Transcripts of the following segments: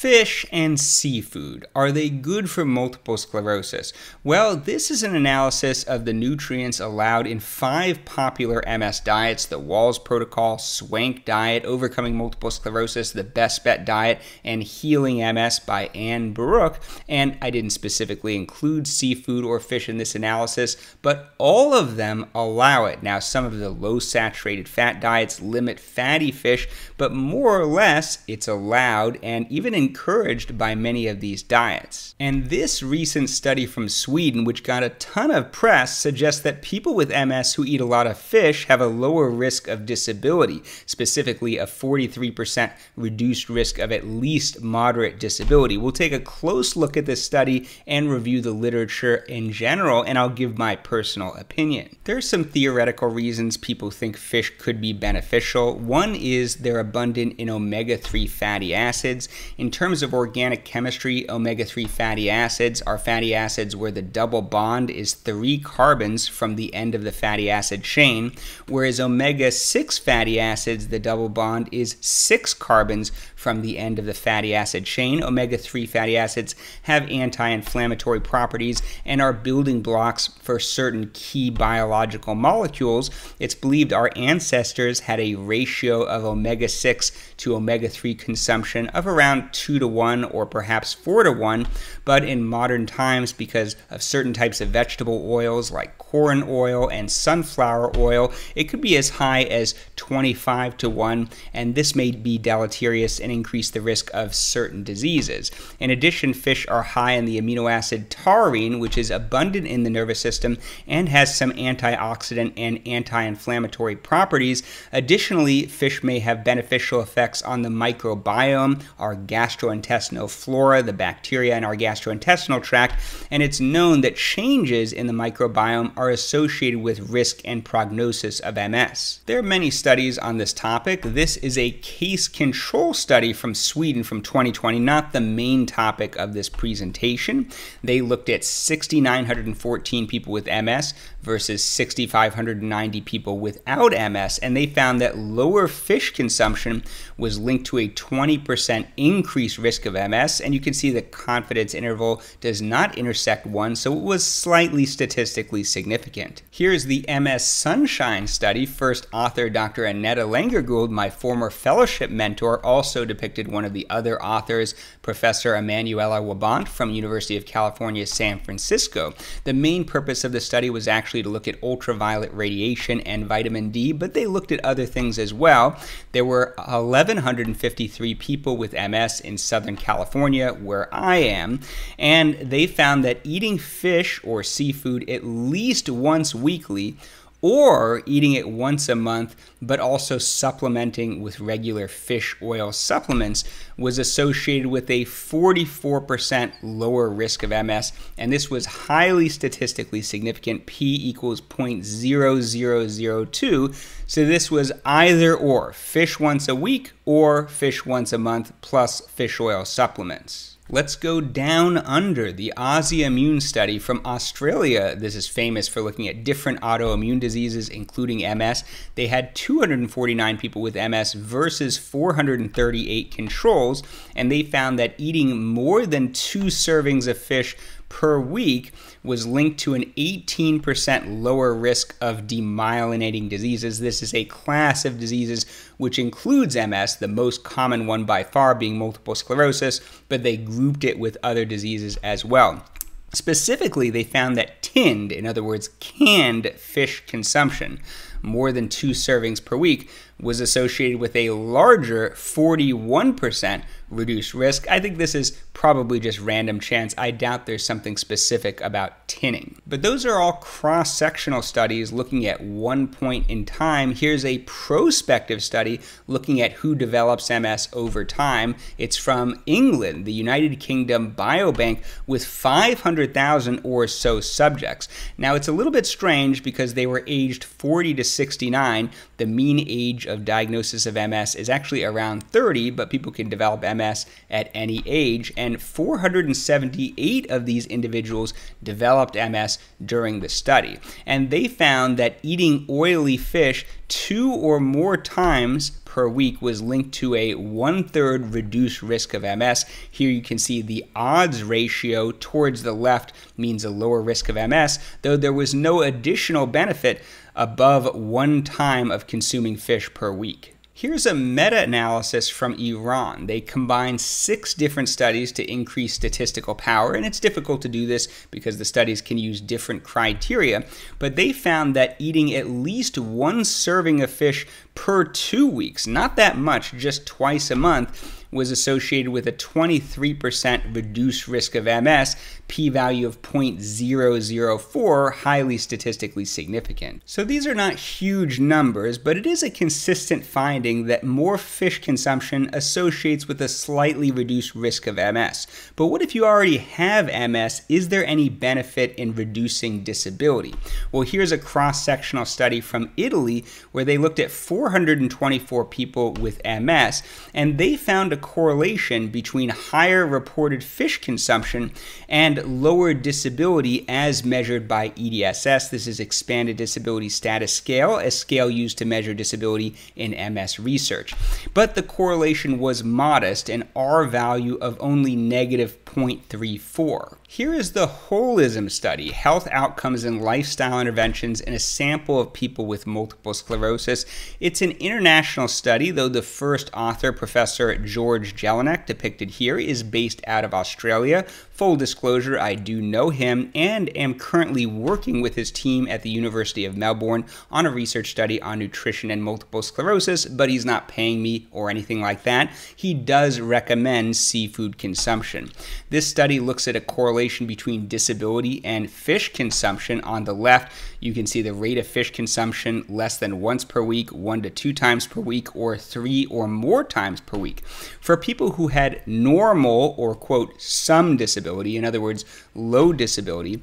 Fish and seafood, are they good for multiple sclerosis? Well, this is an analysis of the nutrients allowed in five popular MS diets the Wahls Protocol, Swank Diet, Overcoming Multiple Sclerosis, the Best Bet Diet, and Healing MS by Anne Baruch. And I didn't specifically include seafood or fish in this analysis, but all of them allow it. Now, some of the low saturated fat diets limit fatty fish, but more or less it's allowed and even encouraged by many of these diets. And this recent study from Sweden, which got a ton of press, suggests that people with MS who eat a lot of fish have a lower risk of disability, specifically a 43% reduced risk of at least moderate disability. We'll take a close look at this study and review the literature in general, and I'll give my personal opinion. There are some theoretical reasons people think fish could be beneficial. One is they're abundant in omega 3 fatty acids. In terms of organic chemistry, omega 3 fatty acids are fatty acids where the double bond is three carbons from the end of the fatty acid chain, whereas omega 6 fatty acids, the double bond is six carbons from the end of the fatty acid chain. Omega 3 fatty acids have anti inflammatory properties and are building blocks for certain key biological molecules. It's believed our ancestors had a ratio of omega 6 to omega 3 consumption of around 2 to 1 or perhaps 4 to 1, but in modern times, because of certain types of vegetable oils like corn oil and sunflower oil, it could be as high as 25 to 1, and this may be deleterious and increase the risk of certain diseases. In addition, fish are high in the amino acid taurine, which is abundant in the nervous system and has some antioxidant and anti inflammatory properties. Additionally, fish may have beneficial effects on the microbiome, our gastrointestinal flora, the bacteria in our gastrointestinal tract, and it's known that changes in the microbiome are associated with risk and prognosis of MS. There are many studies on this topic. This is a case control study from Sweden from 2020, not the main topic of this presentation. They looked at 6,914 people with MS versus 6,590 people without MS, and they found that lower fish consumption was linked to a 20% increased risk of MS, and you can see the confidence interval does not intersect one, so it was slightly statistically significant. Here's the MS Sunshine study. First author Dr. Annette Langer-Gould, my former fellowship mentor, also depicted one of the other authors, Professor Emmanuelle Waubant from University of California, San Francisco. The main purpose of the study was actually to look at ultraviolet radiation and vitamin D, but they looked at other things as well. There were 1,153 people with MS in Southern California, where I am, and they found that eating fish or seafood at least once weekly or eating it once a month, but also supplementing with regular fish oil supplements was associated with a 44% lower risk of MS, and this was highly statistically significant, p equals 0.0002. So this was either or fish once a week or fish once a month plus fish oil supplements. Let's go down under the Ausimmune study from Australia. This is famous for looking at different autoimmune diseases, including MS. They had 249 people with MS versus 438 controls, and they found that eating more than two servings of fish per week was linked to an 18% lower risk of demyelinating diseases. This is a class of diseases which includes MS, the most common one by far being multiple sclerosis, but they grouped it with other diseases as well. Specifically, they found that tinned, in other words, canned fish consumption, more than two servings per week, was associated with a larger 41% reduced risk. I think this is probably just random chance. I doubt there's something specific about tinning. But those are all cross sectional studies looking at one point in time. Here's a prospective study looking at who develops MS over time. It's from England, the United Kingdom Biobank, with 500,000 or so subjects. Now, it's a little bit strange because they were aged 40 to 69. The mean age of diagnosis of MS is actually around 30, but people can develop MS at any age. And 478 of these individuals developed MS during the study. And they found that eating oily fish two or more times per week was linked to a one third reduced risk of MS. Here you can see the odds ratio towards the left means a lower risk of MS, though there was no additional benefit above one time of consuming fish per week. Here's a meta analysis from Iran. They combined six different studies to increase statistical power, and it's difficult to do this because the studies can use different criteria. But they found that eating at least one serving of fish per two weeks, not that much, just twice a month, was associated with a 23% reduced risk of MS, p value of 0.004, highly statistically significant. So these are not huge numbers, but it is a consistent finding that more fish consumption associates with a slightly reduced risk of MS. But what if you already have MS? Is there any benefit in reducing disability? Well, here's a cross sectional study from Italy where they looked at 424 people with MS and they found a correlation between higher reported fish consumption and lower disability as measured by EDSS. This is Expanded Disability Status Scale, a scale used to measure disability in MS research. But the correlation was modest, an R value of only negative 0.34. Here is the holism study, health outcomes and lifestyle interventions in a sample of people with multiple sclerosis. It's an international study, though the first author, Professor George Jelinek, depicted here, is based out of Australia. Full disclosure, I do know him and am currently working with his team at the University of Melbourne on a research study on nutrition and multiple sclerosis, but he's not paying me or anything like that. He does recommend seafood consumption. This study looks at a correlation between disability and fish consumption. On the left, you can see the rate of fish consumption less than once per week, one to two times per week, or three or more times per week. For people who had normal or, quote, some disability, in other words, low disability,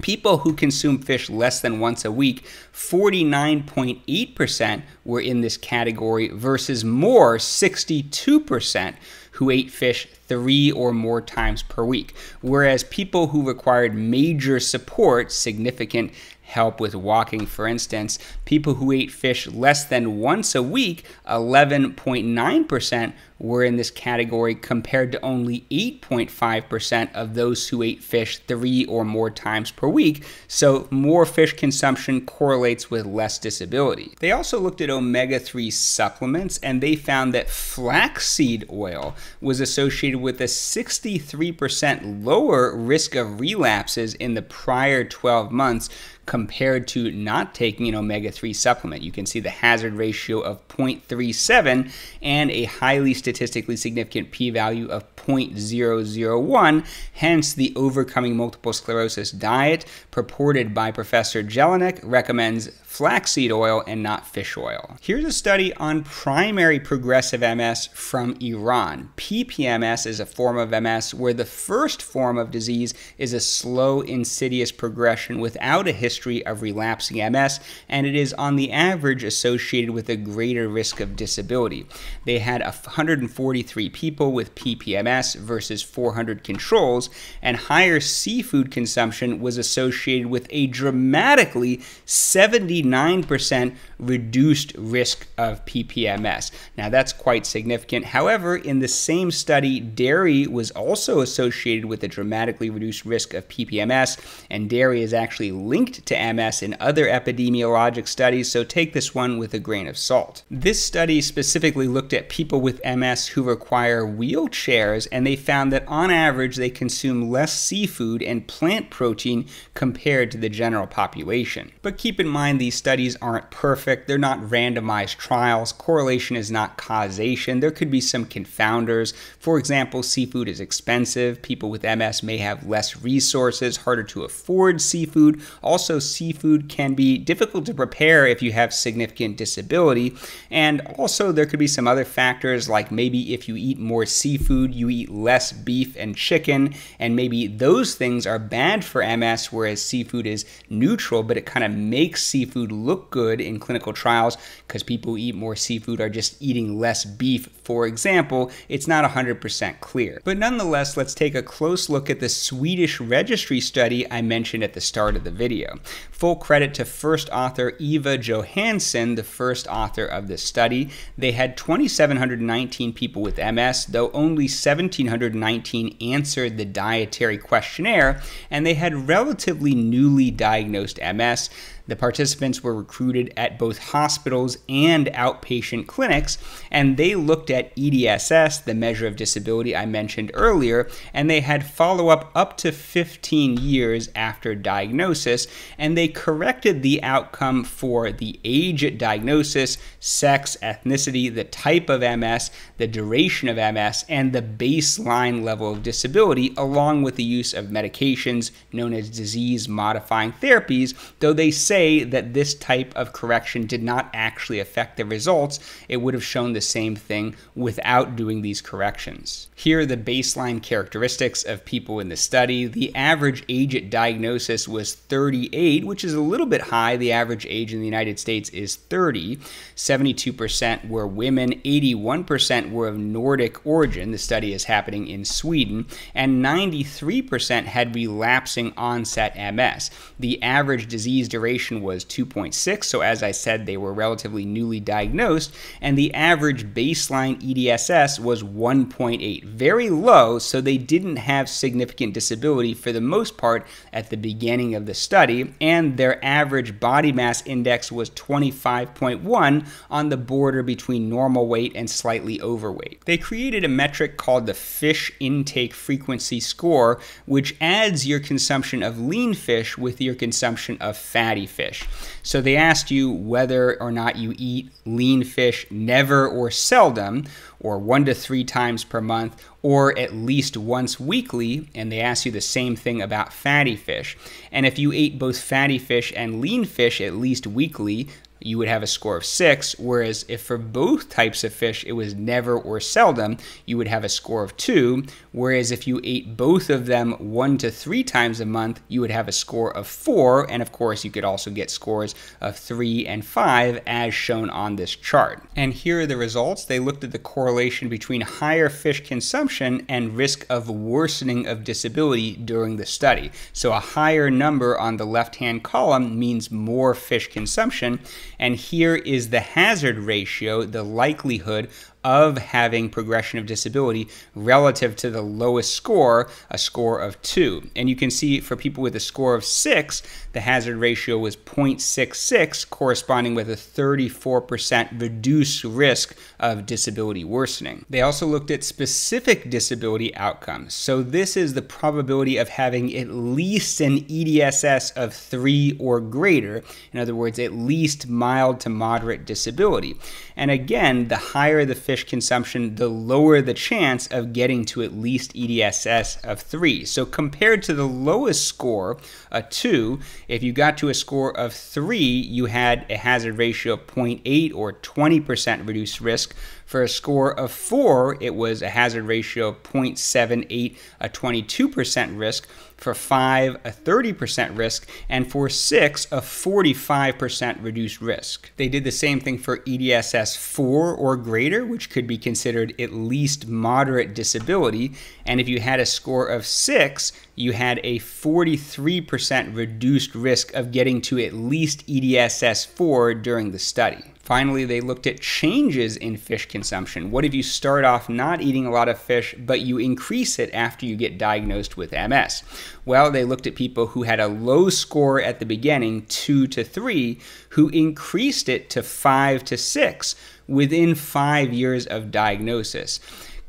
People who consume fish less than once a week, 49.8% were in this category versus more, 62%, who ate fish three or more times per week. Whereas people who required major support, significant help with walking, for instance, people who ate fish less than once a week, 11.9% were in this category compared to only 8.5% of those who ate fish three or more times per week. So, more fish consumption correlates with less disability. They also looked at omega 3 supplements and they found that flaxseed oil was associated with a 63% lower risk of relapses in the prior 12 months compared to not taking an omega 3 supplement. You can see the hazard ratio of 0.37 and a highly statistically significant p value of 0.001, hence the overcoming multiple sclerosis diet purported by Professor Jelinek recommends flaxseed oil and not fish oil. Here's a study on primary progressive MS from Iran. PPMS is a form of MS where the first form of disease is a slow, insidious progression without a history of relapsing MS, and it is on the average associated with a greater risk of disability. They had 143 people with PPMS versus 400 controls, and higher seafood consumption was associated with a dramatically 70 49% reduced risk of PPMS. Now, that's quite significant. However, in the same study, dairy was also associated with a dramatically reduced risk of PPMS, and dairy is actually linked to MS in other epidemiologic studies, so take this one with a grain of salt. This study specifically looked at people with MS who require wheelchairs, and they found that on average they consume less seafood and plant protein compared to the general population. But keep in mind, these studies aren't perfect. They're not randomized trials. Correlation is not causation. There could be some confounders. For example, seafood is expensive. People with MS may have less resources, harder to afford seafood. Also, seafood can be difficult to prepare if you have significant disability. And also, there could be some other factors like maybe if you eat more seafood, you eat less beef and chicken, and maybe those things are bad for MS, whereas seafood is neutral, but it kind of makes seafood look good in clinical trials because people who eat more seafood are just eating less beef, for example, it's not 100% clear. But nonetheless, let's take a close look at the Swedish registry study I mentioned at the start of the video. Full credit to first author Eva Johansson, the first author of this study. They had 2,719 people with MS, though only 1,719 answered the dietary questionnaire, and they had relatively newly diagnosed MS. The participants were recruited at both hospitals and outpatient clinics, and they looked at EDSS, the measure of disability I mentioned earlier, and they had follow up up to 15 years after diagnosis, and they corrected the outcome for the age at diagnosis, sex, ethnicity, the type of MS, the duration of MS, and the baseline level of disability, along with the use of medications known as disease modifying therapies, though they say that this type of correction did not actually affect the results, it would have shown the same thing without doing these corrections. Here are the baseline characteristics of people in the study. The average age at diagnosis was 38, which is a little bit high. The average age in the United States is 30. 72% were women, 81% were of Nordic origin. The study is happening in Sweden, and 93% had relapsing onset MS. The average disease duration was 2.6, so as I said, they were relatively newly diagnosed, and the average baseline EDSS was 1.8. Very low, so they didn't have significant disability for the most part at the beginning of the study, and their average body mass index was 25.1 on the border between normal weight and slightly overweight. They created a metric called the fish intake frequency score, which adds your consumption of lean fish with your consumption of fatty fish. So they asked you whether or not you eat lean fish never or seldom, or one to three times per month, or at least once weekly, and they asked you the same thing about fatty fish. And if you ate both fatty fish and lean fish at least weekly, you would have a score of six. Whereas if for both types of fish it was never or seldom, you would have a score of two. Whereas if you ate both of them one to three times a month, you would have a score of four. And of course, you could also get scores of three and five as shown on this chart. And here are the results. They looked at the correlation between higher fish consumption and risk of worsening of disability during the study. So a higher number on the left hand column means more fish consumption and here is the hazard ratio, the likelihood of having progression of disability relative to the lowest score, a score of 2. And you can see for people with a score of 6, the hazard ratio was 0.66, corresponding with a 34% reduced risk of disability worsening. They also looked at specific disability outcomes. So this is the probability of having at least an EDSS of 3 or greater. In other words, at least mild to moderate disability. And again, the higher the fish consumption, the lower the chance of getting to at least EDSS of 3. So compared to the lowest score, a 2, if you got to a score of 3, you had a hazard ratio of 0.8 or 20% reduced risk. For a score of 4, it was a hazard ratio of 0.78, a 22% risk for 5 a 30% risk, and for 6 a 45% reduced risk. They did the same thing for EDSS 4 or greater, which could be considered at least moderate disability, and if you had a score of 6, you had a 43% reduced risk of getting to at least EDSS 4 during the study. Finally, they looked at changes in fish consumption. What if you start off not eating a lot of fish, but you increase it after you get diagnosed with MS? Well, they looked at people who had a low score at the beginning, two to three, who increased it to five to six within five years of diagnosis.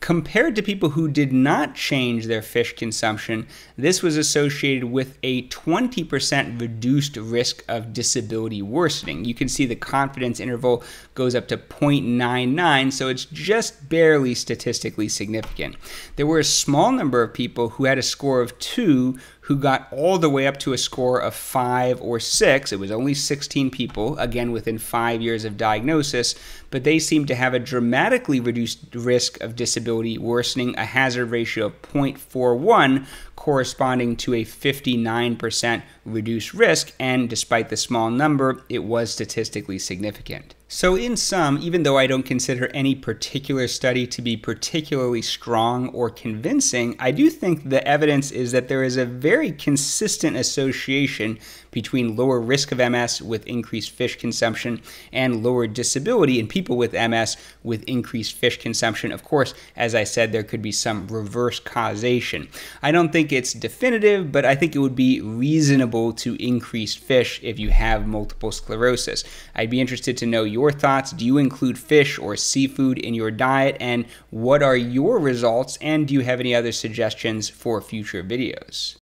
Compared to people who did not change their fish consumption, this was associated with a 20% reduced risk of disability worsening. You can see the confidence interval goes up to 0.99, so it's just barely statistically significant. There were a small number of people who had a score of 2 who got all the way up to a score of 5 or 6. It was only 16 people, again within 5 years of diagnosis, but they seemed to have a dramatically reduced risk of disability, worsening a hazard ratio of 0.41, corresponding to a 59% reduced risk, and despite the small number, it was statistically significant. So, in sum, even though I don't consider any particular study to be particularly strong or convincing, I do think the evidence is that there is a very consistent association between lower risk of MS with increased fish consumption and lower disability in people with MS with increased fish consumption. Of course, as I said, there could be some reverse causation. I don't think it's definitive, but I think it would be reasonable to increase fish if you have multiple sclerosis. I'd be interested to know your thoughts. Do you include fish or seafood in your diet? And what are your results? And do you have any other suggestions for future videos?